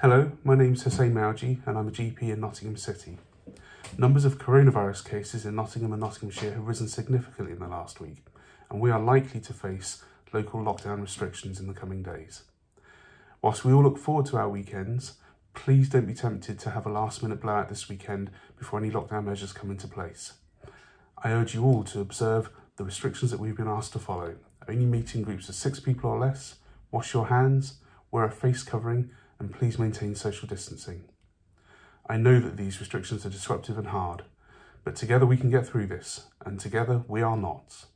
Hello, my name's Husein Mawji and I'm a GP in Nottingham City. Numbers of coronavirus cases in Nottingham and Nottinghamshire have risen significantly in the last week, and we are likely to face local lockdown restrictions in the coming days. Whilst we all look forward to our weekends, please don't be tempted to have a last minute blowout this weekend before any lockdown measures come into place. I urge you all to observe the restrictions that we've been asked to follow. Only meet in groups of six people or less, wash your hands, wear a face covering, and please maintain social distancing. I know that these restrictions are disruptive and hard, but together we can get through this, and together we are Notts.